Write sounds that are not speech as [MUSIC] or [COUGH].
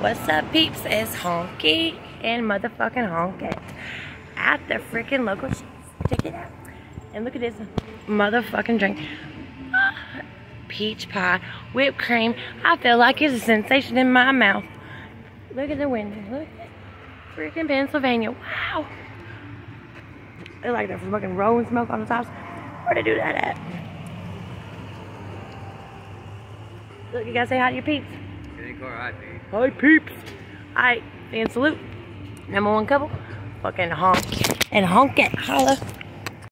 What's up, peeps? It's Honkey and motherfucking Honky at the freaking local Check it out. And look at this motherfucking drink. [GASPS] Peach pie, whipped cream. I feel like it's a sensation in my mouth. Look at the window. Look at freaking Pennsylvania. Wow. They like that fucking rolling smoke on the tops. Where they do that at? Look, you gotta say hi to your peeps. Hi, peeps. Hi, and salute. Number one couple. Fucking honk and Honkette. Holla.